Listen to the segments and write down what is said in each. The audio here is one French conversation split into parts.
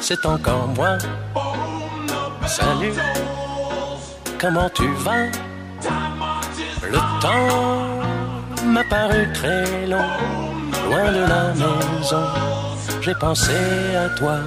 c'est encore moi. Salut, comment tu vas? Le temps m'a paru très long, loin de la maison. J'ai pensé à toi.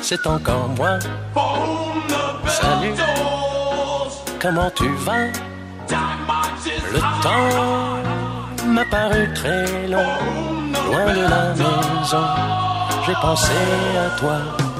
C'est encore moi. Salut, comment tu vas? Le temps m'a paru très long, loin de la maison. J'ai pensé à toi.